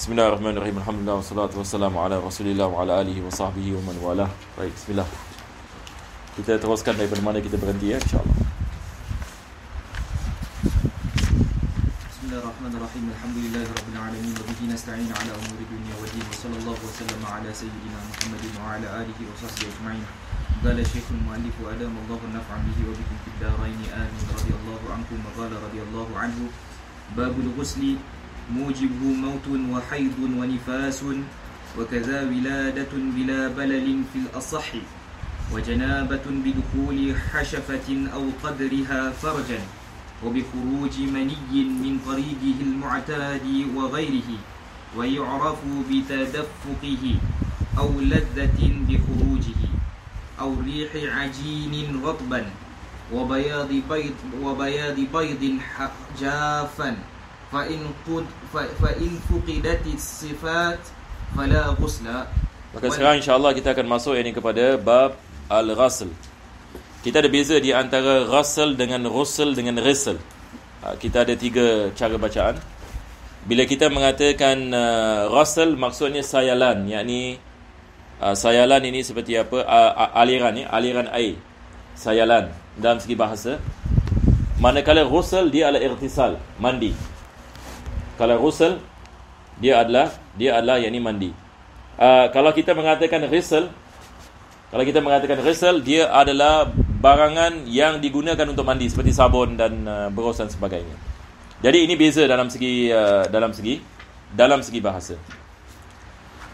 Bismillahirrahmanirrahim. Alhamdulillah wassalatu wassalamu ala Rasulillah wa ala alihi wa sahbihi wa man walah. Baik, bismillah. Kita teruskan daripada mana kita berhenti ya, insya-Allah. Bismillahirrahmanirrahim. Alhamdulillahirabbil alamin wa bihi nasta'in ala umuri dunya wa din. Sallallahu wa sallama ala sayyidina Muhammadin wa ala alihi wa sahbihi ajma'in. Qala Syekhul Muallif wa adam Allahu naf'an bihi wa bikum fid dharain amin. Radiyallahu ankum wa qala radiyallahu anhu. Babul ghusli موجبه موت وحيض ونفاس وكذا ولادة بلا بلل في الأصح وجنابة بدخول حشفة أو قدرها فرجا وبخروج مني من طريقه المعتاد وغيره ويعرف بتدفقه أو لذة بخروجه أو ريح عجين رطبا وبياض بيض وبياض بيض جافا فإن قد فإن فقدت sifat fala ghusla Maka sekarang insyaAllah kita akan masuk ini kepada bab al-ghasl Kita ada beza di antara ghasl dengan ghusl dengan ghusl ha, Kita ada tiga cara bacaan. Bila kita mengatakan uh, ghasl maksudnya sayalan. Yang uh, sayalan ini seperti apa? Uh, aliran ni, aliran air. Sayalan dalam segi bahasa. Manakala ghusl dia adalah irtisal, mandi kalau ghusl dia adalah dia adalah yakni mandi. Uh, kalau kita mengatakan ghusl kalau kita mengatakan ghusl dia adalah barangan yang digunakan untuk mandi seperti sabun dan uh, berus dan sebagainya. Jadi ini beza dalam segi uh, dalam segi dalam segi bahasa.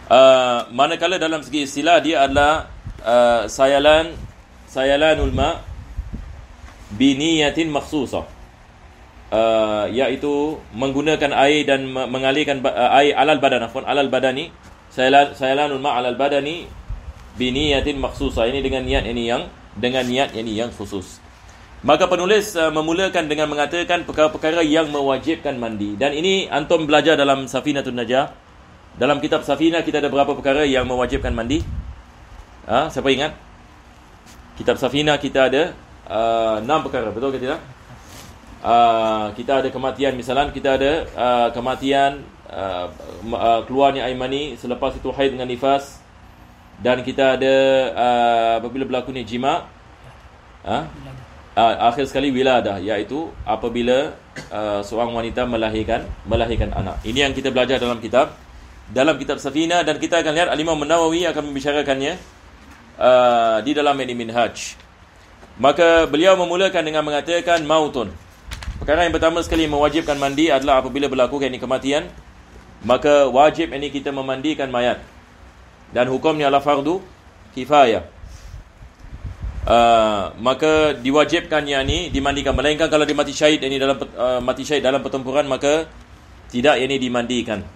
Uh, manakala dalam segi istilah dia adalah uh, sayalan sayalanul ma biniyatin makhsusah uh, iaitu menggunakan air dan mengalirkan uh, air alal badan afwan alal badani. Sayalan sayalanul ma alal badani bi niyatin makhsusa. Ini dengan niat ini yang dengan niat ini yang khusus. Maka penulis uh, memulakan dengan mengatakan perkara-perkara yang mewajibkan mandi. Dan ini antum belajar dalam safinatun najah. Dalam kitab safina kita ada berapa perkara yang mewajibkan mandi? Ha siapa ingat? Kitab safina kita ada uh, 6 perkara. Betul ke tidak uh, kita ada kematian misalnya kita ada uh, kematian uh, uh, keluarnya air mani selepas itu haid dengan nifas dan kita ada uh, apabila berlaku ni jima uh, uh, akhir sekali wiladah iaitu apabila uh, seorang wanita melahirkan melahirkan anak. Ini yang kita belajar dalam kitab dalam kitab Safina dan kita akan lihat Al-Imam Nawawi akan membicarakannya uh, di dalam Minhaj. Maka beliau memulakan dengan mengatakan mautun Perkara yang pertama sekali mewajibkan mandi adalah apabila berlaku ini kematian, maka wajib ini kita memandikan mayat. Dan hukumnya adalah fardu kifayah. Uh, maka diwajibkan yang ini dimandikan melainkan kalau dia mati syahid ini dalam uh, mati syahid dalam pertempuran maka tidak ini dimandikan.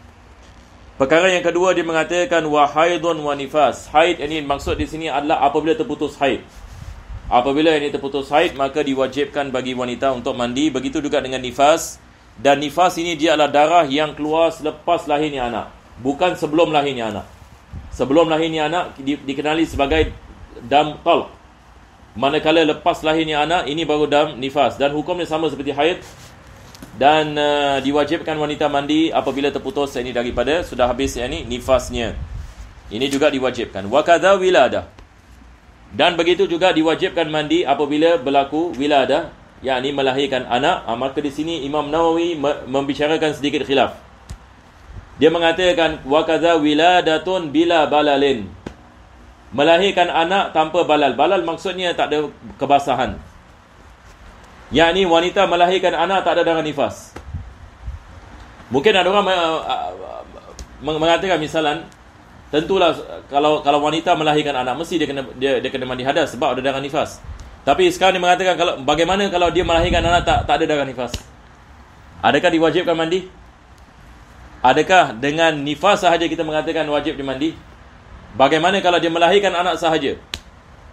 Perkara yang kedua dia mengatakan wa haidun wa nifas. Haid ini maksud di sini adalah apabila terputus haid. Apabila ini terputus haid maka diwajibkan bagi wanita untuk mandi begitu juga dengan nifas dan nifas ini dia adalah darah yang keluar selepas lahirnya anak bukan sebelum lahirnya anak. Sebelum lahirnya anak di, dikenali sebagai dam talq. Manakala lepas lahirnya anak ini baru dam nifas dan hukumnya sama seperti haid dan uh, diwajibkan wanita mandi apabila terputus ini daripada sudah habis ini nifasnya. Ini juga diwajibkan. Wa kadza wiladah dan begitu juga diwajibkan mandi apabila berlaku wiladah, yakni melahirkan anak. Ha, maka di sini Imam Nawawi membicarakan sedikit khilaf. Dia mengatakan wa kadza wiladatun bila balalin. Melahirkan anak tanpa balal. Balal maksudnya tak ada kebasahan. Yakni wanita melahirkan anak tak ada darah nifas. Mungkin ada orang mengatakan misalan Tentulah kalau kalau wanita melahirkan anak mesti dia kena dia dia kena mandi hadas sebab ada darah nifas. Tapi sekarang dia mengatakan kalau bagaimana kalau dia melahirkan anak tak tak ada darah nifas? Adakah diwajibkan mandi? Adakah dengan nifas sahaja kita mengatakan wajib dimandi? Bagaimana kalau dia melahirkan anak sahaja?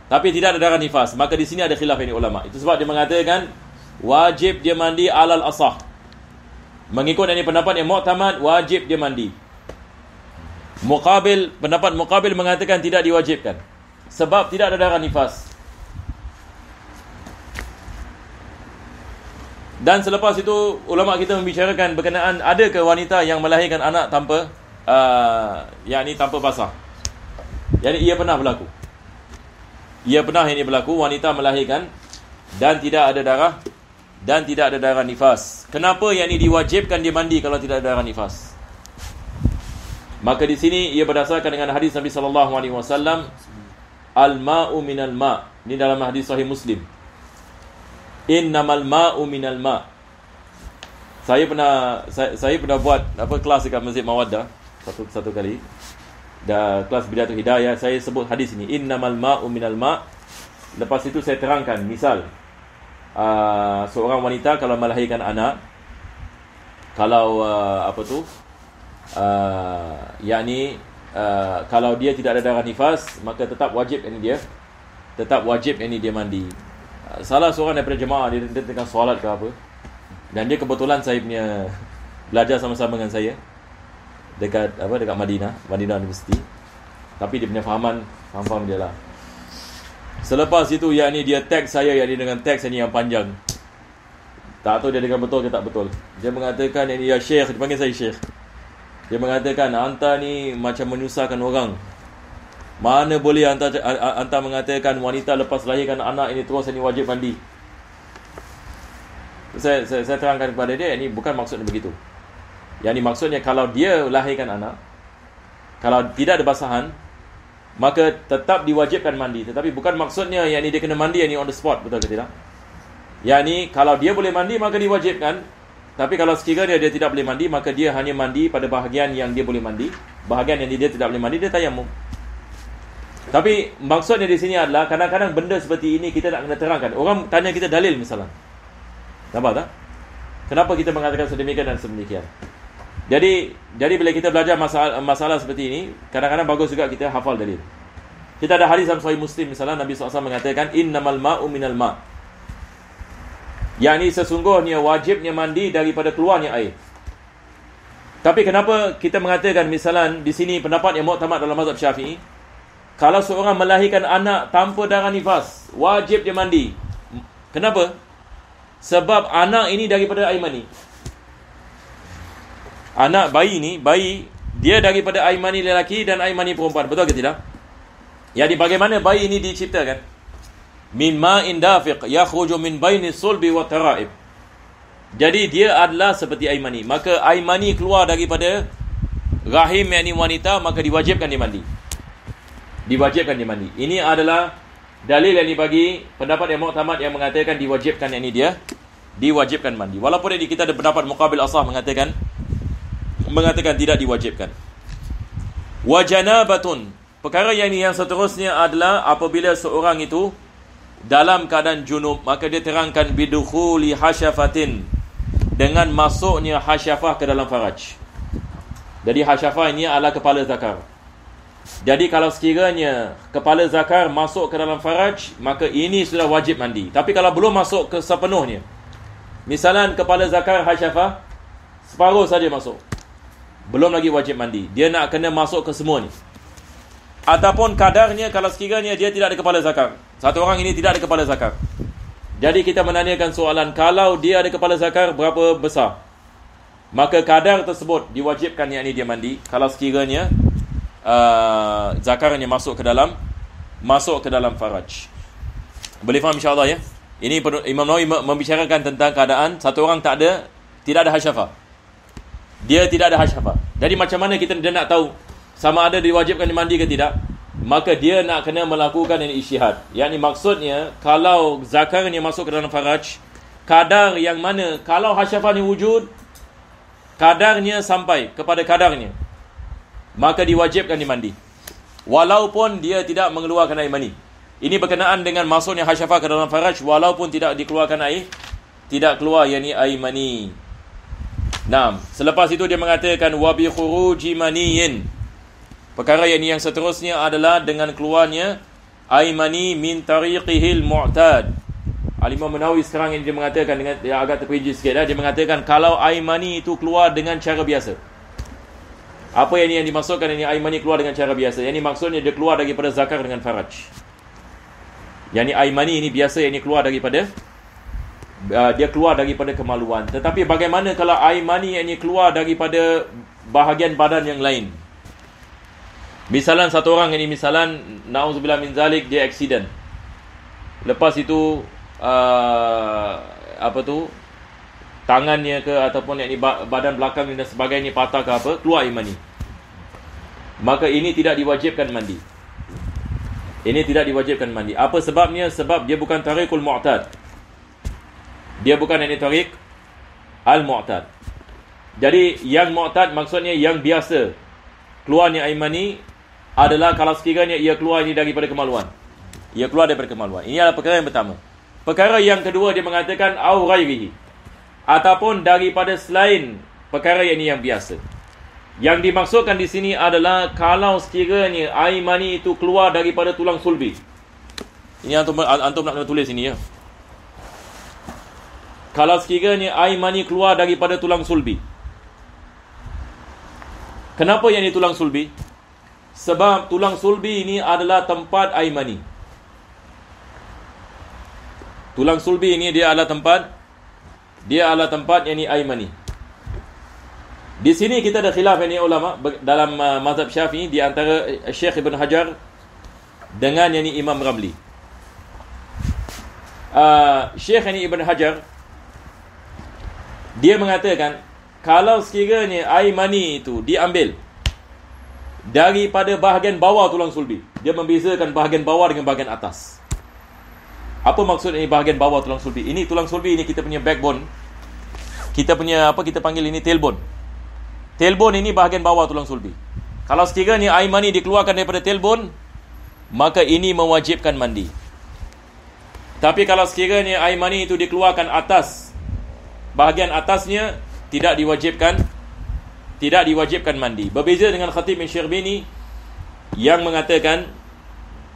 Tapi tidak ada darah nifas, maka di sini ada khilaf ini ulama. Itu sebab dia mengatakan wajib dia mandi alal asah. Mengikut ini pendapat yang mu'tamad wajib dia mandi. Muqabil pendapat Muqabil mengatakan tidak diwajibkan sebab tidak ada darah nifas. Dan selepas itu ulama kita membicarakan berkenaan ada ke wanita yang melahirkan anak tanpa uh, yang ni tanpa basah. Yang ia pernah berlaku. Ia pernah ini berlaku wanita melahirkan dan tidak ada darah dan tidak ada darah nifas. Kenapa yang ini diwajibkan dia mandi kalau tidak ada darah nifas? Maka di sini ia berdasarkan dengan hadis Nabi sallallahu alaihi wasallam al-ma'u minal ma'. Ini dalam hadis sahih Muslim. Innamal ma'u minal ma'. Saya pernah saya, saya pernah buat apa kelas dekat Masjid Mawaddah satu satu kali. Da kelas bidatul hidayah saya sebut hadis ini innamal ma'u minal ma'. Lepas itu saya terangkan misal uh, seorang wanita kalau melahirkan anak kalau uh, apa tu uh, yakni uh, kalau dia tidak ada darah nifas maka tetap wajib ini dia tetap wajib ini dia mandi uh, salah seorang daripada jemaah dia, dia tengah solat ke apa dan dia kebetulan saya punya belajar sama-sama dengan saya dekat apa dekat Madinah Madinah University tapi dia punya fahaman faham-faham dia lah Selepas itu yakni dia tag saya yakni dengan teks ini yang panjang. Tak tahu dia dengan betul ke tak betul. Dia mengatakan ini ya syekh, dia panggil saya syekh. Dia mengatakan anta ni macam menyusahkan orang. Mana boleh anta anta mengatakan wanita lepas lahirkan anak ini terus ini wajib mandi. Saya, saya, saya terangkan kepada dia ini bukan maksudnya begitu. Yang ini maksudnya kalau dia lahirkan anak kalau tidak ada basahan maka tetap diwajibkan mandi tetapi bukan maksudnya yang ini dia kena mandi yang ini on the spot betul ke tidak yang ini kalau dia boleh mandi maka diwajibkan tapi kalau sekiranya dia tidak boleh mandi maka dia hanya mandi pada bahagian yang dia boleh mandi. Bahagian yang dia tidak boleh mandi dia tayamum. Tapi maksudnya di sini adalah kadang-kadang benda seperti ini kita nak kena terangkan. Orang tanya kita dalil misalnya. Nampak tak? Kenapa kita mengatakan sedemikian dan sedemikian? Jadi jadi bila kita belajar masalah masalah seperti ini, kadang-kadang bagus juga kita hafal dalil. Kita ada hadis dalam Sahih Muslim misalnya Nabi SAW mengatakan innamal ma'u minal ma'. Yang ini sesungguhnya wajibnya mandi daripada keluarnya air. Tapi kenapa kita mengatakan misalnya di sini pendapat yang muktamad dalam mazhab Syafi'i, kalau seorang melahirkan anak tanpa darah nifas, wajib dia mandi. Kenapa? Sebab anak ini daripada air mani anak bayi ni bayi dia daripada air mani lelaki dan air mani perempuan betul ke tidak jadi bagaimana bayi ini diciptakan min ma'in dafiq yakhruju min baini sulbi wa tara'ib. Jadi dia adalah seperti air mani. Maka air mani keluar daripada rahim yakni wanita maka diwajibkan dia mandi. Diwajibkan dia mandi. Ini adalah dalil yang dibagi pendapat yang muktamad yang mengatakan diwajibkan yang ini dia diwajibkan mandi. Walaupun ini kita ada pendapat muqabil asah mengatakan mengatakan tidak diwajibkan. Wajanabatun. Perkara yang ini yang seterusnya adalah apabila seorang itu dalam keadaan junub maka dia terangkan bidukhuli hasyafatin dengan masuknya hasyafah ke dalam faraj. Jadi hasyafah ini adalah kepala zakar. Jadi kalau sekiranya kepala zakar masuk ke dalam faraj maka ini sudah wajib mandi. Tapi kalau belum masuk ke sepenuhnya. Misalnya kepala zakar hasyafah separuh saja masuk belum lagi wajib mandi. Dia nak kena masuk ke semua ni. Ataupun kadarnya kalau sekiranya dia tidak ada kepala zakar. Satu orang ini tidak ada kepala zakar. Jadi kita menanyakan soalan, kalau dia ada kepala zakar, berapa besar? Maka kadar tersebut diwajibkan yang ini dia mandi. Kalau sekiranya uh, zakarnya masuk ke dalam, masuk ke dalam faraj. Boleh faham insyaAllah ya? Ini Imam Nawawi membicarakan tentang keadaan satu orang tak ada, tidak ada hasyafah dia tidak ada hasyafa. Jadi macam mana kita dia nak tahu sama ada diwajibkan mandi ke tidak? Maka dia nak kena melakukan ini isyihad. Yang ini maksudnya kalau zakarnya masuk ke dalam faraj, kadar yang mana kalau hasyafa ni wujud, kadarnya sampai kepada kadarnya, maka diwajibkan dimandi. Walaupun dia tidak mengeluarkan air mani. Ini berkenaan dengan masuknya hasyafa ke dalam faraj walaupun tidak dikeluarkan air, tidak keluar yakni air mani. Naam. Selepas itu dia mengatakan wa bi khuruji maniyin. Perkara yang yang seterusnya adalah dengan keluarnya aimani min tariqihil mu'tad. Al-Imam Nawawi sekarang ini dia mengatakan dengan dia agak terperinci sikit dah. Dia mengatakan kalau aimani itu keluar dengan cara biasa. Apa yang ini yang dimaksudkan ini aimani keluar dengan cara biasa. Yang ini maksudnya dia keluar daripada zakar dengan faraj. Yang ini aimani ini biasa yang ini keluar daripada uh, dia keluar daripada kemaluan. Tetapi bagaimana kalau air mani yang ini keluar daripada bahagian badan yang lain? Misalan satu orang ini misalan nauzubillah min zalik dia accident. Lepas itu uh, apa tu tangannya ke ataupun yakni badan belakang dan sebagainya patah ke apa keluar air mani. Maka ini tidak diwajibkan mandi. Ini tidak diwajibkan mandi. Apa sebabnya? Sebab dia bukan tariqul mu'tad. Dia bukan ini tariq al-mu'tad. Jadi yang mu'tad maksudnya yang biasa keluarnya air mani adalah kalau sekiranya ia keluar ini daripada kemaluan. Ia keluar daripada kemaluan. Ini adalah perkara yang pertama. Perkara yang kedua dia mengatakan au ghairihi. Ataupun daripada selain perkara yang ini yang biasa. Yang dimaksudkan di sini adalah kalau sekiranya air mani itu keluar daripada tulang sulbi. Ini antum antum nak kena tulis ini ya. Kalau sekiranya air mani keluar daripada tulang sulbi. Kenapa yang ini tulang sulbi? Sebab tulang sulbi ini adalah tempat air mani. Tulang sulbi ini dia adalah tempat dia adalah tempat yang ini air mani. Di sini kita ada khilaf ini ulama dalam uh, mazhab Syafi'i di antara Syekh Ibn Hajar dengan yang ini Imam Ramli. Uh, Syekh ini Ibn Hajar dia mengatakan kalau sekiranya air mani itu diambil daripada bahagian bawah tulang sulbi. Dia membezakan bahagian bawah dengan bahagian atas. Apa maksud ini bahagian bawah tulang sulbi? Ini tulang sulbi ini kita punya backbone. Kita punya apa kita panggil ini tailbone. Tailbone ini bahagian bawah tulang sulbi. Kalau sekiranya air mani dikeluarkan daripada tailbone, maka ini mewajibkan mandi. Tapi kalau sekiranya air mani itu dikeluarkan atas, bahagian atasnya tidak diwajibkan tidak diwajibkan mandi. Berbeza dengan Khatib bin Syirbini yang mengatakan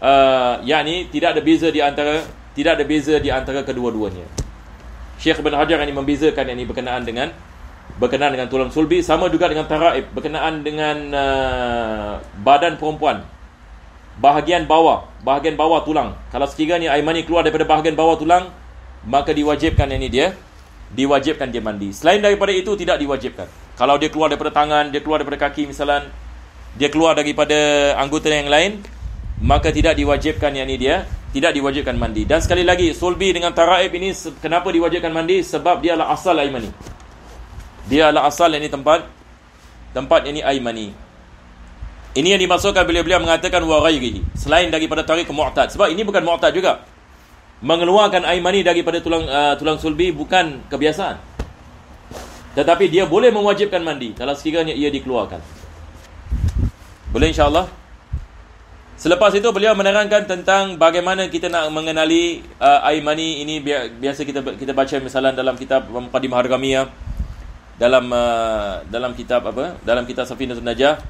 uh, yakni tidak ada beza di antara tidak ada beza di antara kedua-duanya. Syekh Ibn Hajar ini membezakan yang ini berkenaan dengan berkenaan dengan tulang sulbi sama juga dengan taraib berkenaan dengan uh, badan perempuan bahagian bawah bahagian bawah tulang kalau sekiranya air mani keluar daripada bahagian bawah tulang maka diwajibkan ini dia diwajibkan dia mandi selain daripada itu tidak diwajibkan kalau dia keluar daripada tangan, dia keluar daripada kaki misalnya, dia keluar daripada anggota yang lain, maka tidak diwajibkan yang ini dia, tidak diwajibkan mandi. Dan sekali lagi, sulbi dengan taraib ini kenapa diwajibkan mandi? Sebab dia adalah asal air mani. Dia adalah asal ini tempat tempat ini air mani. Ini yang dimasukkan bila beliau mengatakan wa ghairihi, selain daripada tarik mu'tad. Sebab ini bukan mu'tad juga. Mengeluarkan air mani daripada tulang uh, tulang sulbi bukan kebiasaan. Tetapi dia boleh mewajibkan mandi kalau sekiranya ia dikeluarkan. Boleh insya-Allah. Selepas itu beliau menerangkan tentang bagaimana kita nak mengenali uh, air mani ini biasa kita kita baca misalnya dalam kitab Muqaddimah Hargamiyah dalam uh, dalam kitab apa? Dalam kitab Safinatun Najah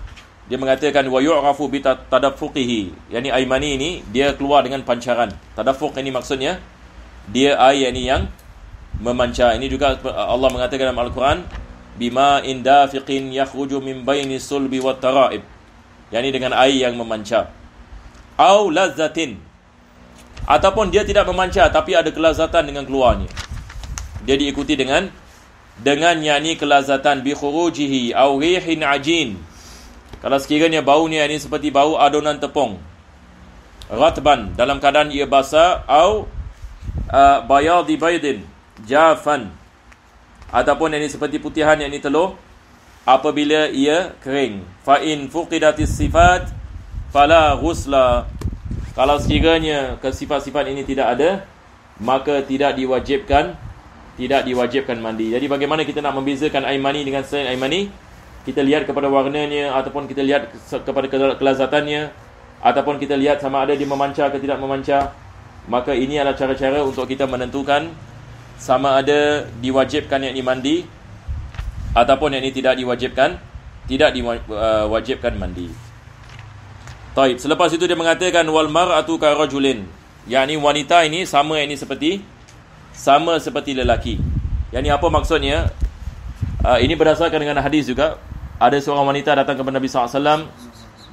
dia mengatakan wa yu'rafu bi tadaffuqihi. Yani air mani ini dia keluar dengan pancaran. Tadaffuq ini maksudnya dia air yang memancar. Ini juga Allah mengatakan dalam Al-Quran, bima indafiqin yakhruju min baini sulbi wa tara'ib. Yang ini dengan air yang memancar. Au lazzatin. Ataupun dia tidak memancar tapi ada kelazatan dengan keluarnya. Dia diikuti dengan dengan yakni kelazatan bi khurujihi au rihin ajin. Kalau sekiranya baunya ini seperti bau adonan tepung. Ratban dalam keadaan ia basah au uh, bayadi baydin jafan. Ataupun ini seperti putihan yang ini telur. Apabila ia kering. Fa in fuqidatis sifat fala ghusla. Kalau sekiranya kesifat-sifat ini tidak ada maka tidak diwajibkan tidak diwajibkan mandi. Jadi bagaimana kita nak membezakan air mani dengan selain air mani? Kita lihat kepada warnanya ataupun kita lihat kepada kelazatannya ataupun kita lihat sama ada dia memancar atau tidak memancar maka ini adalah cara-cara untuk kita menentukan sama ada diwajibkan yang ini mandi ataupun yang ini tidak diwajibkan tidak diwajibkan uh, mandi. Taib. Selepas itu dia mengatakan wal mar'atu ka rajulin. Wanita ini sama ini seperti sama seperti lelaki. Yang ini apa maksudnya? Uh, ini berdasarkan dengan hadis juga. Ada seorang wanita datang kepada Nabi SAW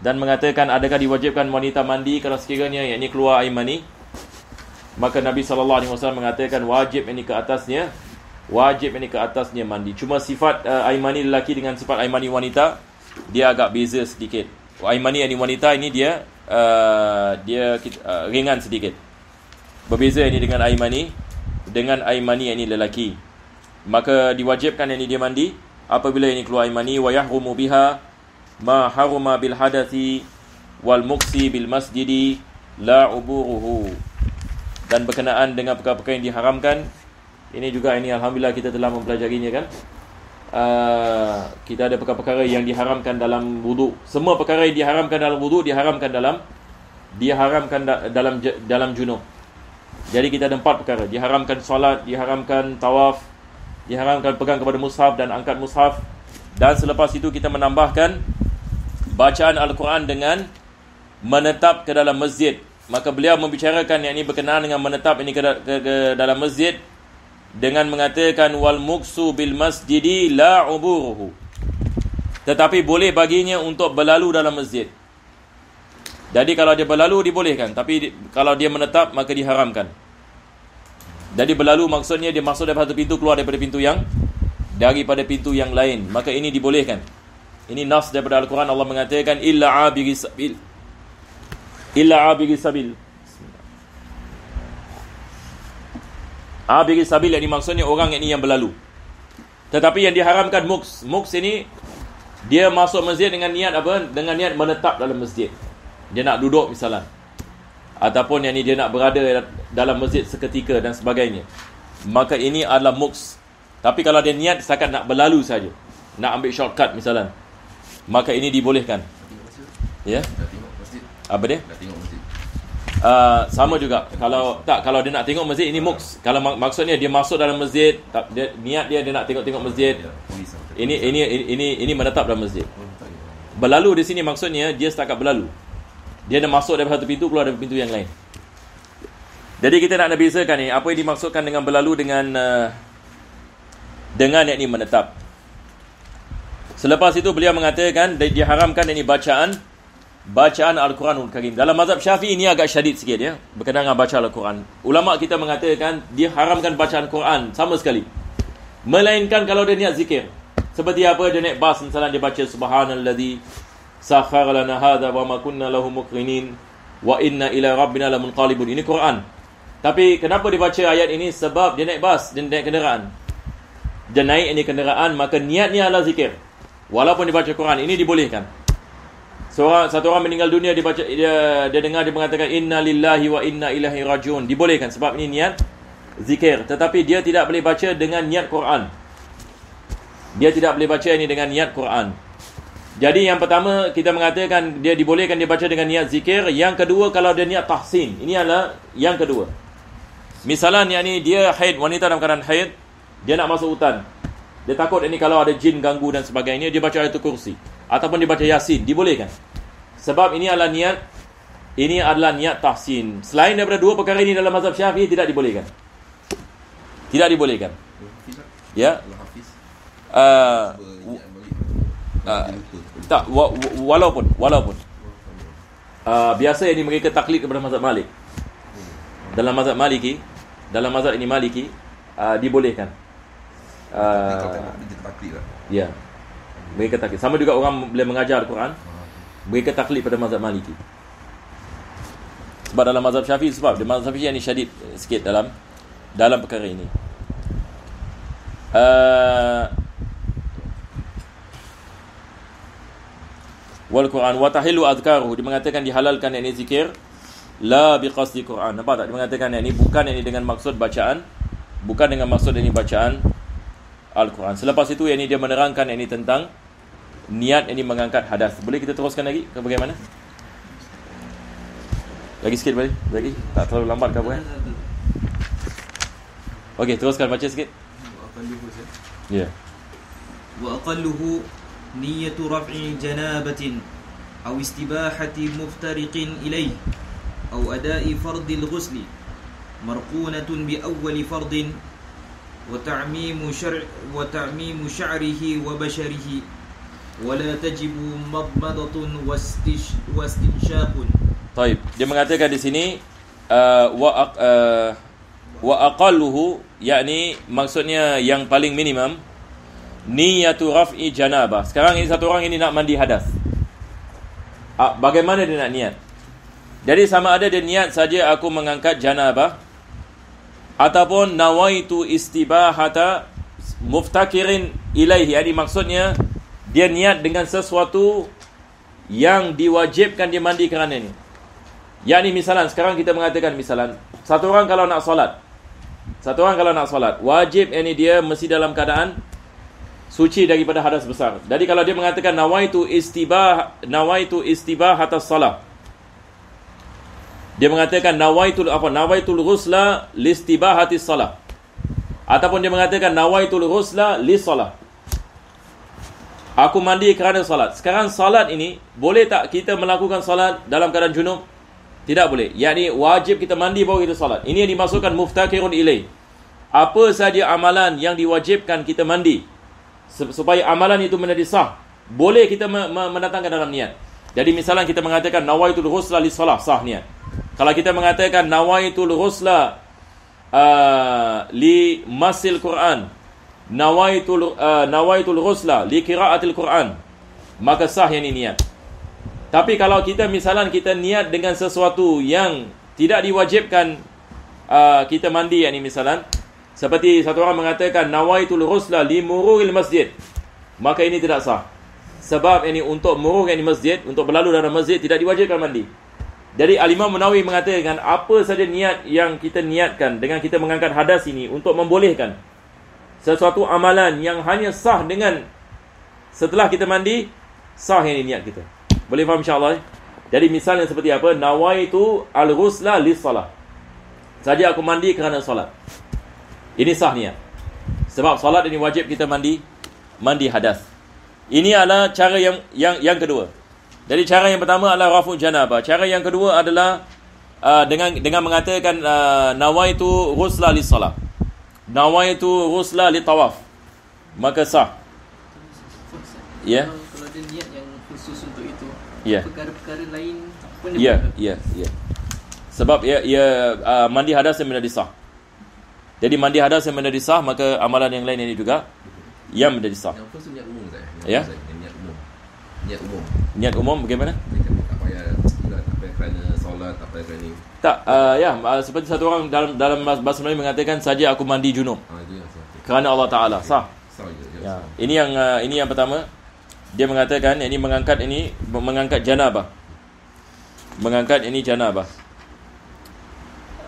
dan mengatakan adakah diwajibkan wanita mandi kalau sekiranya yang ini keluar air mani? Maka Nabi sallallahu alaihi wasallam mengatakan wajib ini ke atasnya wajib ini ke atasnya mandi cuma sifat uh, air mani lelaki dengan sifat air mani wanita dia agak beza sedikit air mani yang wanita ini dia uh, dia uh, ringan sedikit. Berbeza ini dengan air mani dengan air mani ini lelaki. Maka diwajibkan ini dia mandi apabila ini keluar air mani wa yahrumu biha ma haruma bil hadathi wal muksi bil masjidi la uburuhu dan berkenaan dengan perkara-perkara yang diharamkan ini juga ini alhamdulillah kita telah mempelajarinya kan? Uh, kita ada perkara-perkara yang diharamkan dalam wudu. Semua perkara yang diharamkan dalam wudu diharamkan dalam diharamkan da- dalam dalam junub. Jadi kita ada empat perkara. Diharamkan solat diharamkan tawaf diharamkan pegang kepada mushaf dan angkat mushaf. Dan selepas itu kita menambahkan bacaan al-Quran dengan menetap ke dalam masjid maka beliau membicarakan yang ini berkenaan dengan menetap ini ke, ke, ke dalam masjid dengan mengatakan wal muksu bil masjidi la uburuhu. Tetapi boleh baginya untuk berlalu dalam masjid. Jadi kalau dia berlalu dibolehkan. Tapi kalau dia menetap maka diharamkan. Jadi berlalu maksudnya dia masuk daripada satu pintu keluar daripada pintu yang daripada pintu yang lain. Maka ini dibolehkan. Ini nas daripada al-Quran. Allah mengatakan illa abiri sabil illa abiri sabil Abiri sabil yang dimaksudnya orang ini yang berlalu. Tetapi yang diharamkan muks. Muks ini dia masuk masjid dengan niat apa? Dengan niat menetap dalam masjid. Dia nak duduk misalnya. Ataupun yang ini dia nak berada dalam masjid seketika dan sebagainya. Maka ini adalah muks. Tapi kalau dia niat setakat nak berlalu saja. Nak ambil shortcut misalnya. Maka ini dibolehkan. Ya? Apa dia? Nak tengok masjid. Uh, sama juga. Kalau tak kalau dia nak tengok masjid ini muks kalau mak, maksudnya dia masuk dalam masjid tak, dia, niat dia dia nak tengok-tengok masjid. Ini ini ini ini menetap dalam masjid. Berlalu di sini maksudnya dia setakat berlalu. Dia dah masuk dari satu pintu keluar dari pintu yang lain. Jadi kita nak bezakan ni apa yang dimaksudkan dengan berlalu dengan uh, dengan yakni menetap. Selepas itu beliau mengatakan dia diharamkan ini bacaan bacaan Al-Quranul Karim. Dalam mazhab Syafi'i ini agak syadid sikit ya, berkenaan dengan baca Al-Quran. Ulama kita mengatakan dia haramkan bacaan Quran sama sekali. Melainkan kalau dia niat zikir. Seperti apa dia naik bas misalnya dia baca subhanallazi sakhkhara lana hadha wa ma kunna lahu muqrinin wa inna ila rabbina lamunqalibun. Ini Quran. Tapi kenapa dia baca ayat ini? Sebab dia naik bas, dia naik kenderaan. Dia naik ini kenderaan, maka niatnya adalah zikir. Walaupun dia baca Quran, ini dibolehkan. Seorang satu orang meninggal dunia dia baca dia dia dengar dia mengatakan inna lillahi wa inna ilaihi rajiun. Dibolehkan sebab ini niat zikir tetapi dia tidak boleh baca dengan niat Quran. Dia tidak boleh baca ini dengan niat Quran. Jadi yang pertama kita mengatakan dia dibolehkan dia baca dengan niat zikir, yang kedua kalau dia niat tahsin. Ini adalah yang kedua. Misalnya ni dia haid wanita dalam keadaan haid, dia nak masuk hutan. Dia takut ini kalau ada jin ganggu dan sebagainya, dia baca ayat kursi ataupun dia baca yasin, dibolehkan. Sebab ini adalah niat ini adalah niat tahsin. Selain daripada dua perkara ini dalam mazhab Syafi'i tidak dibolehkan. Tidak dibolehkan. Ya. Uh, uh, tak wa, walaupun walaupun uh, biasa ini mereka taklid kepada mazhab Malik. Dalam mazhab Maliki, dalam mazhab ini Maliki uh, dibolehkan. Uh, ya. Mereka taklid. Sama juga orang boleh mengajar Al-Quran mereka taklid pada mazhab Maliki. Sebab dalam mazhab Syafi'i sebab di mazhab Syafi'i ni syadid sikit dalam dalam perkara ini. Uh, wal Quran wa tahillu adhkaruhu dia mengatakan dihalalkan yang ini zikir la biqasdi Quran. Nampak tak? Dia mengatakan yang ini bukan yang ini dengan maksud bacaan bukan dengan maksud ini bacaan Al-Quran. Selepas itu yang ini dia menerangkan yang ini tentang niat ini mengangkat hadas. Boleh kita teruskan lagi ke bagaimana? Lagi sikit boleh? Lagi? Tak terlalu lambat ke apa kan? Okey, teruskan baca sikit. Ya. Wa aqalluhu niyyatu raf'i janabatin aw istibahati muftariqin ilayh aw ada'i fardil ghusli marqunatun bi awwali fardin wa ta'mimu syar' wa ta'mimu sya'rihi wa basharihi ولا تجب مضمضة واستنشاق طيب dia mengatakan di sini uh, wa uh, wa aqalluhu yakni maksudnya yang paling minimum niyatu raf'i janabah. Sekarang ini satu orang ini nak mandi hadas. Ah, bagaimana dia nak niat? Jadi sama ada dia niat saja aku mengangkat janabah ataupun nawaitu istibahata muftakirin ilaihi. Jadi maksudnya dia niat dengan sesuatu yang diwajibkan dia mandi kerana ini. Yang misalan sekarang kita mengatakan misalan satu orang kalau nak solat satu orang kalau nak solat wajib ini dia mesti dalam keadaan suci daripada hadas besar. Jadi kalau dia mengatakan nawaitu istibah nawaitu istibah atas salat. Dia mengatakan nawaitul apa? Nawaitul ghusla listibahati salat. Ataupun dia mengatakan nawaitul ghusla li salat. Aku mandi kerana salat. Sekarang salat ini boleh tak kita melakukan salat dalam keadaan junub? Tidak boleh. Yakni wajib kita mandi baru kita salat. Ini yang dimasukkan muftakirun ilaih. Apa saja amalan yang diwajibkan kita mandi supaya amalan itu menjadi sah boleh kita mendatangkan dalam niat jadi misalnya kita mengatakan nawaitul ghusla li salah sah niat kalau kita mengatakan nawaitul ghusla uh, li masil quran nawaitul uh, nawaitul ghusla li qiraatil quran maka sah yang ini niat tapi kalau kita misalnya kita niat dengan sesuatu yang tidak diwajibkan uh, kita mandi yang ini misalnya seperti satu orang mengatakan nawaitul ghusla li mururil masjid. Maka ini tidak sah. Sebab ini untuk murur di masjid, untuk berlalu dalam masjid tidak diwajibkan mandi. Jadi Al-Imam Munawi mengatakan apa saja niat yang kita niatkan dengan kita mengangkat hadas ini untuk membolehkan sesuatu amalan yang hanya sah dengan setelah kita mandi sah yang niat kita. Boleh faham insya-Allah? Jadi misalnya seperti apa? Nawaitu al-ghusla lis-salah. Saja aku mandi kerana solat. Ini sah niat. Sebab solat ini wajib kita mandi mandi hadas. Ini adalah cara yang yang yang kedua. Jadi cara yang pertama adalah rafu janabah. Cara yang kedua adalah uh, dengan dengan mengatakan uh, nawaitu ghusla li salat. Nawaitu ghusla li tawaf. Maka sah. Ya. Yeah. Kalau ada niat yang khusus untuk itu. Ya. Yeah. Perkara-perkara lain pun Ya, ya, ya. Sebab ya ya uh, mandi hadas yang menjadi sah. Jadi mandi hadas yang menjadi sah maka amalan yang lain ini juga yang menjadi sah. Yang first niat umum saya. Ya. Niat umum. Niat umum. Niat umum bagaimana? Tak payah tak payah tak payah kerana Tak, uh, ya, uh, seperti satu orang dalam dalam bahasa Melayu mengatakan saja aku mandi junub. Ah, sah. Kerana Allah Taala, sah. Sah je. Ya. Ini yang uh, ini yang pertama. Dia mengatakan ini mengangkat ini mengangkat janabah. Mengangkat ini janabah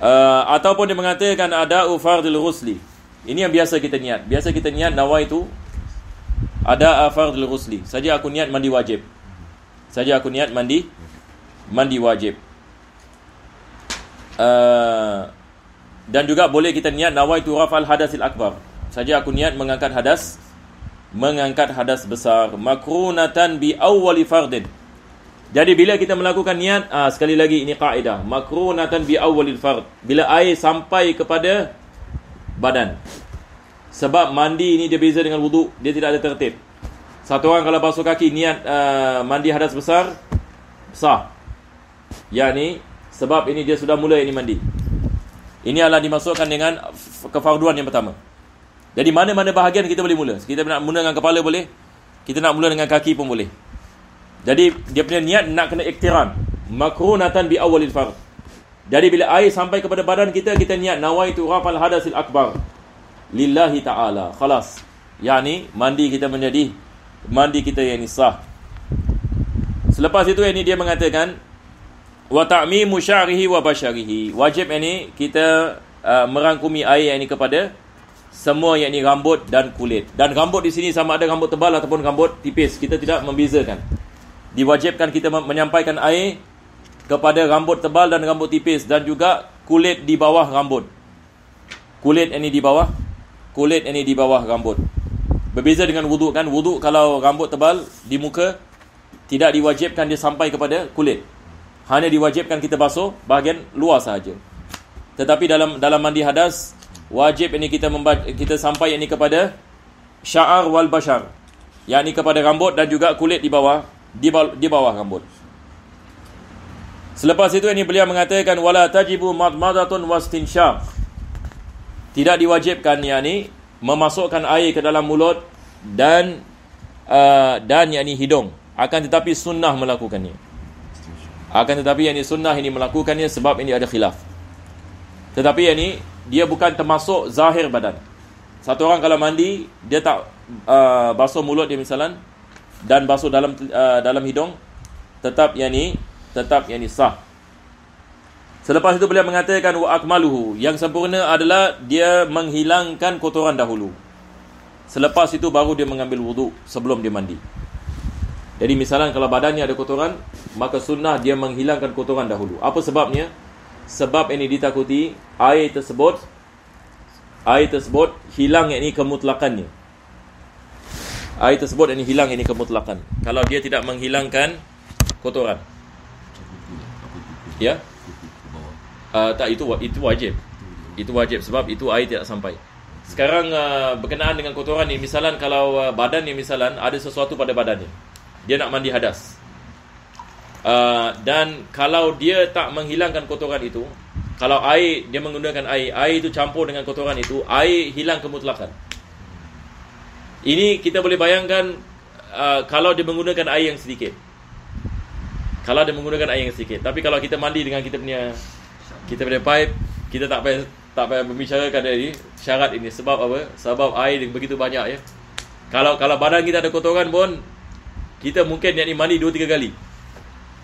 uh, ataupun dia mengatakan ada ufardil ghusli. Ini yang biasa kita niat. Biasa kita niat nawa itu ada fardil ghusli. Saja aku niat mandi wajib. Saja aku niat mandi mandi wajib. Uh, dan juga boleh kita niat nawaitu rafal hadasil akbar. Saja aku niat mengangkat hadas mengangkat hadas besar makrunatan bi awwali fardin jadi bila kita melakukan niat, ah sekali lagi ini kaedah, makrunatan bi awwalil fard. Bila air sampai kepada badan. Sebab mandi ini dia beza dengan wuduk, dia tidak ada tertib. Satu orang kalau basuh kaki niat uh, mandi hadas besar, sah. Ya ni sebab ini dia sudah mula ini mandi. Ini adalah dimasukkan dengan kefarduan yang pertama. Jadi mana-mana bahagian kita boleh mula. Kita nak mula dengan kepala boleh. Kita nak mula dengan kaki pun boleh. Jadi dia punya niat nak kena iktiran. Makrunatan bi awalil fard. Jadi bila air sampai kepada badan kita kita niat nawaitu rafal hadasil akbar. Lillahi taala. Khalas. Yani mandi kita menjadi mandi kita yang sah. Selepas itu ini dia mengatakan wa ta'mimu sya'rihi wa basyarihi. Wajib ini kita uh, merangkumi air ini kepada semua yang ini rambut dan kulit. Dan rambut di sini sama ada rambut tebal ataupun rambut tipis. Kita tidak membezakan diwajibkan kita menyampaikan air kepada rambut tebal dan rambut tipis dan juga kulit di bawah rambut. Kulit ini di bawah, kulit ini di bawah rambut. Berbeza dengan wuduk kan, wuduk kalau rambut tebal di muka tidak diwajibkan dia sampai kepada kulit. Hanya diwajibkan kita basuh bahagian luar sahaja. Tetapi dalam dalam mandi hadas wajib ini kita membaca, kita sampai ini kepada sya'ar wal bashar. yakni kepada rambut dan juga kulit di bawah di bawah, di bawah rambut. Selepas itu ini beliau mengatakan wala tajibu madmadatun wastinsyaq. Tidak diwajibkan yakni memasukkan air ke dalam mulut dan uh, dan yakni hidung. Akan tetapi sunnah melakukannya. Akan tetapi yang ini sunnah ini melakukannya sebab ini ada khilaf. Tetapi yang ini dia bukan termasuk zahir badan. Satu orang kalau mandi dia tak uh, basuh mulut dia misalan dan basuh dalam uh, dalam hidung tetap yang ini tetap yang ini sah. Selepas itu beliau mengatakan wa akmaluhu yang sempurna adalah dia menghilangkan kotoran dahulu. Selepas itu baru dia mengambil wudu sebelum dia mandi. Jadi misalnya kalau badannya ada kotoran, maka sunnah dia menghilangkan kotoran dahulu. Apa sebabnya? Sebab ini ditakuti air tersebut air tersebut hilang ini kemutlakannya. Air tersebut ini hilang ini kemutlakan. Kalau dia tidak menghilangkan kotoran. Ya? Uh, tak itu itu wajib. Itu wajib sebab itu air tidak sampai. Sekarang uh, berkenaan dengan kotoran ni, misalan kalau uh, badan ni misalan ada sesuatu pada badannya dia nak mandi hadas. Uh, dan kalau dia tak menghilangkan kotoran itu, kalau air dia menggunakan air, air itu campur dengan kotoran itu, air hilang kemutlakan. Ini kita boleh bayangkan uh, kalau dia menggunakan air yang sedikit. Kalau dia menggunakan air yang sedikit. Tapi kalau kita mandi dengan kita punya kita punya pipe, kita tak payah tak payah membicarakan dari syarat ini sebab apa? Sebab air begitu banyak ya. Kalau kalau badan kita ada kotoran pun kita mungkin niat mandi 2 3 kali.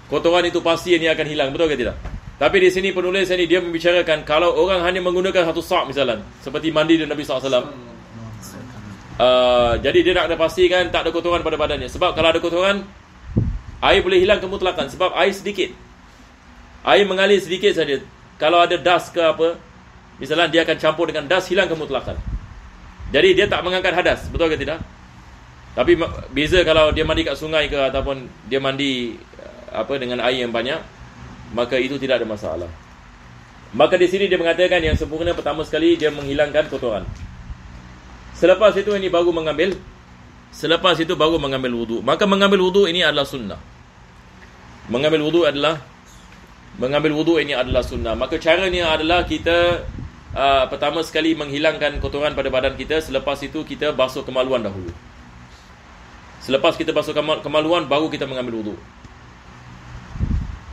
Kotoran itu pasti ini akan hilang, betul ke tidak? Tapi di sini penulis ini dia membicarakan kalau orang hanya menggunakan satu sak misalnya, seperti mandi dengan Nabi SAW. Uh, jadi dia nak ada pastikan tak ada kotoran pada badannya. Sebab kalau ada kotoran, air boleh hilang kemutlakan. Sebab air sedikit. Air mengalir sedikit saja. Kalau ada dust ke apa, misalnya dia akan campur dengan dust, hilang kemutlakan. Jadi dia tak mengangkat hadas. Betul ke tidak? Tapi beza kalau dia mandi kat sungai ke ataupun dia mandi uh, apa dengan air yang banyak, maka itu tidak ada masalah. Maka di sini dia mengatakan yang sempurna pertama sekali dia menghilangkan kotoran. Selepas itu ini baru mengambil selepas itu baru mengambil wudu. Maka mengambil wudu ini adalah sunnah. Mengambil wudu adalah mengambil wudu ini adalah sunnah. Maka caranya adalah kita uh, pertama sekali menghilangkan kotoran pada badan kita, selepas itu kita basuh kemaluan dahulu. Selepas kita basuh kemaluan baru kita mengambil wudu.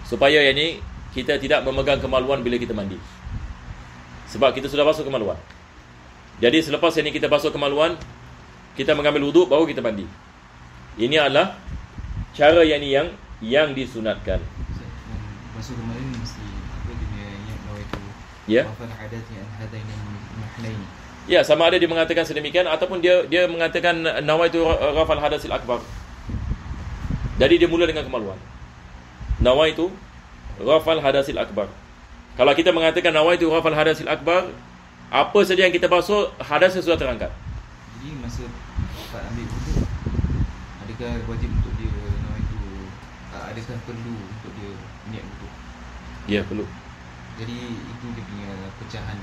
Supaya yang ini kita tidak memegang kemaluan bila kita mandi. Sebab kita sudah basuh kemaluan. Jadi selepas ini kita basuh kemaluan, kita mengambil wudu baru kita mandi. Ini adalah cara yang ini yang yang disunatkan. Basuh kemaluan mesti apa dia yang bawa itu. Ya. Apa hadatnya hadaini mahlaini. Ya, sama ada dia mengatakan sedemikian ataupun dia dia mengatakan nawaitu rafal hadasil akbar. Jadi dia mula dengan kemaluan. Nawaitu rafal hadasil akbar. Kalau kita mengatakan nawaitu rafal hadasil akbar, apa saja yang kita basuh hadasnya sudah terangkat. Jadi masa dapat ambil wudu, adakah wajib untuk dia nawaitu adakah perlu untuk dia niat wudu? Ya, perlu. Jadi itu dia punya pecahan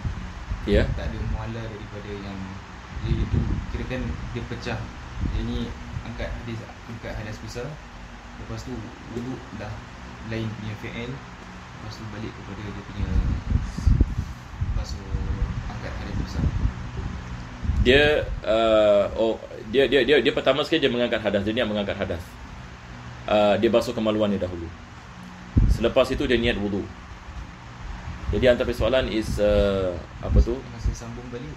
Ya. tak ada muala daripada yang dia itu kira kan dia pecah dia ni angkat hadis angkat hadas besar lepas tu wudu dah lain punya fi'il lepas tu balik kepada dia punya lepas tu angkat hadas besar Dia uh, oh dia dia dia dia pertama sekali dia mengangkat hadas, dia niat mengangkat hadas. Uh, dia basuh kemaluannya dahulu. Selepas itu dia niat wudu. Jadi antara persoalan is uh, apa tu? masa sambung balik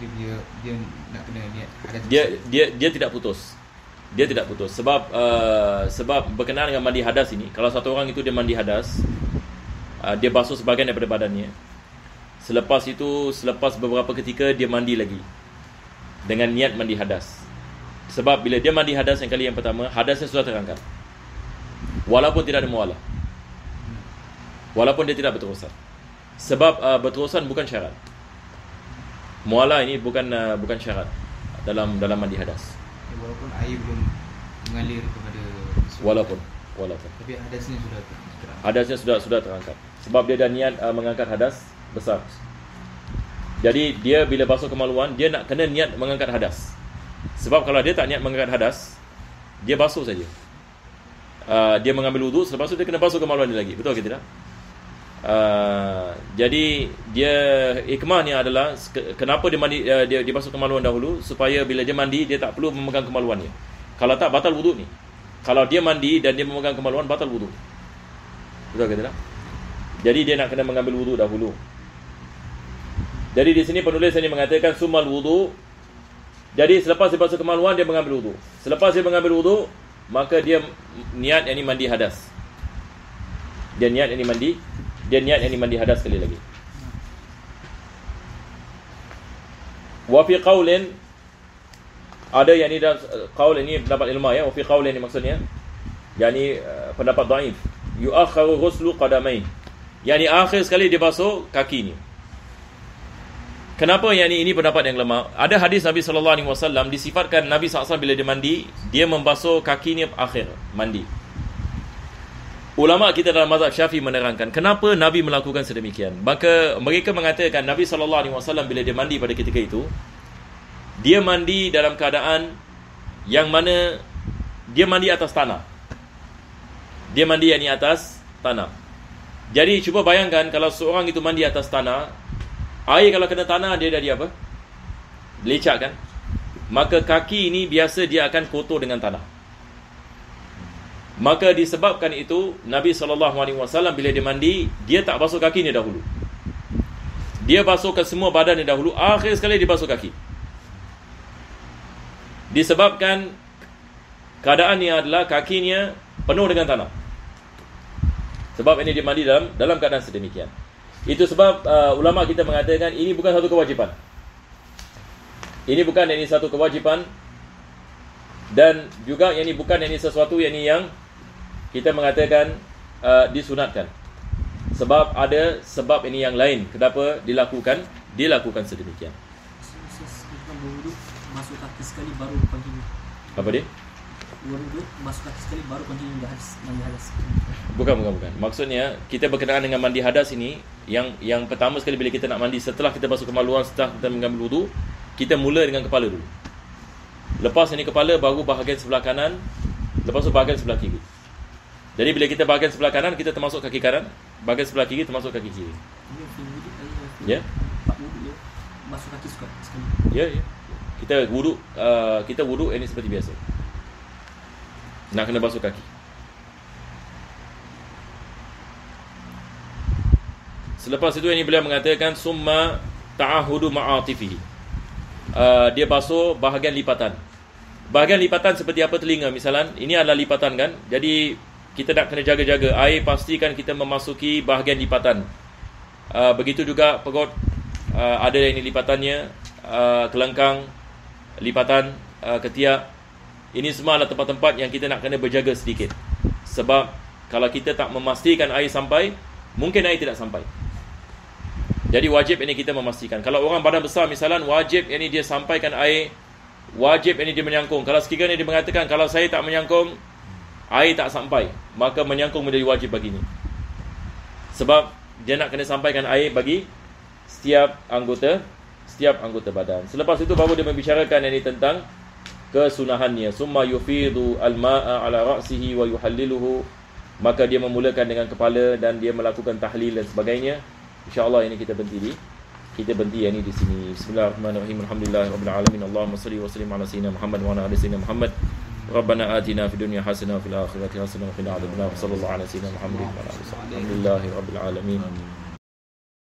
dia dia dia nak kena niat Dia dia dia tidak putus. Dia tidak putus sebab uh, sebab berkenaan dengan mandi hadas ini, kalau satu orang itu dia mandi hadas, uh, dia basuh sebahagian daripada badannya. Selepas itu selepas beberapa ketika dia mandi lagi dengan niat mandi hadas. Sebab bila dia mandi hadas yang kali yang pertama, hadasnya sudah terangkat. Walaupun tidak ada mualah. Walaupun dia tidak berterusan. Sebab uh, berterusan bukan syarat. Mualah ini bukan uh, bukan syarat dalam dalam mandi hadas. walaupun air belum mengalir kepada Walaupun walaupun tapi hadasnya sudah terang hadasnya sudah sudah terangkat. Sebab dia dah niat uh, mengangkat hadas besar. Jadi dia bila basuh kemaluan dia nak kena niat mengangkat hadas. Sebab kalau dia tak niat mengangkat hadas, dia basuh saja. Uh, dia mengambil wudu selepas itu dia kena basuh kemaluan dia lagi. Betul ke tidak? Uh, jadi dia hikmahnya adalah ke- kenapa dia mandi uh, dia dia basuh kemaluan dahulu supaya bila dia mandi dia tak perlu memegang kemaluannya. Kalau tak batal wudu ni. Kalau dia mandi dan dia memegang kemaluan batal wudu. Betul ke tidak? Jadi dia nak kena mengambil wudu dahulu. Jadi di sini penulis ini mengatakan sumal wudu. Jadi selepas dia basuh kemaluan dia mengambil wudu. Selepas dia mengambil wudu, maka dia niat yang ini mandi hadas. Dia niat yang ini mandi, dia niat yang ini mandi hadas sekali lagi. Wa fi qaulin ada yang ini dalam qaul ini pendapat ilmu ya, wa fi qaulin ini maksudnya yakni uh, pendapat dhaif. Yu'akhiru ghuslu qadamain. Yang ini akhir sekali dia basuh kaki ni. Kenapa yang ini, ini pendapat yang lemah? Ada hadis Nabi sallallahu alaihi wasallam disifatkan Nabi SAW bila dia mandi, dia membasuh kakinya akhir mandi. Ulama kita dalam mazhab Syafi'i menerangkan kenapa Nabi melakukan sedemikian. Maka mereka mengatakan Nabi sallallahu alaihi wasallam bila dia mandi pada ketika itu, dia mandi dalam keadaan yang mana dia mandi atas tanah. Dia mandi yang di atas tanah. Jadi cuba bayangkan kalau seorang itu mandi atas tanah, Air kalau kena tanah dia jadi apa? Lecak kan? Maka kaki ini biasa dia akan kotor dengan tanah. Maka disebabkan itu Nabi SAW bila dia mandi dia tak basuh kaki ni dahulu. Dia basuhkan semua badan ni dahulu, akhir sekali dia basuh kaki. Disebabkan keadaannya adalah kakinya penuh dengan tanah. Sebab ini dia mandi dalam dalam keadaan sedemikian. Itu sebab uh, ulama kita mengatakan ini bukan satu kewajipan. Ini bukan ini satu kewajipan dan juga ini bukan ini sesuatu yang ini yang kita mengatakan uh, disunatkan. Sebab ada sebab ini yang lain kenapa dilakukan dilakukan sedemikian. Masuk kaki sekali baru pagi. Apa dia? Wuduk masuk kaki sekali baru continue mandi hadas. Mandi hadas. Bukan bukan bukan. Maksudnya kita berkenaan dengan mandi hadas ini yang yang pertama sekali bila kita nak mandi setelah kita basuh kemaluan setelah kita mengambil wudu, kita mula dengan kepala dulu. Lepas ini kepala baru bahagian sebelah kanan, lepas tu bahagian sebelah kiri. Jadi bila kita bahagian sebelah kanan kita termasuk kaki kanan, bahagian sebelah kiri termasuk kaki kiri. Ya. ya. Masuk kaki sekali. Ya ya. Kita wudu uh, kita wudu ini seperti biasa. Nak kena basuh kaki Selepas itu ini beliau mengatakan Summa ta'ahudu ma'atifihi uh, Dia basuh bahagian lipatan Bahagian lipatan seperti apa telinga misalnya Ini adalah lipatan kan Jadi kita nak kena jaga-jaga Air pastikan kita memasuki bahagian lipatan uh, Begitu juga perut uh, Ada yang ini lipatannya uh, Kelengkang Lipatan uh, Ketiak ini semua adalah tempat-tempat yang kita nak kena berjaga sedikit. Sebab kalau kita tak memastikan air sampai, mungkin air tidak sampai. Jadi wajib ini kita memastikan. Kalau orang badan besar misalnya wajib ini dia sampaikan air, wajib ini dia menyangkung. Kalau sekiranya dia mengatakan kalau saya tak menyangkung, air tak sampai, maka menyangkung menjadi wajib baginya. Sebab dia nak kena sampaikan air bagi setiap anggota setiap anggota badan. Selepas itu baru dia membicarakan ini tentang kesunahannya. Summa yufidu almaa ala ra'sihi wa yuhalliluhu. Maka dia memulakan dengan kepala dan dia melakukan tahlil dan sebagainya. Insyaallah ini kita berhenti di kita berhenti yang ini di sini. Bismillahirrahmanirrahim. Alhamdulillahirabbil alamin. Allahumma salli wa sallim ala sayyidina muhammad wa ala ali sayyidina muhammad ربنا آتنا في الدنيا حسنة وفي الآخرة حسنة وقنا عذاب النار. صلى الله على سيدنا محمد وعلى آله وصحبه. الحمد لله رب العالمين.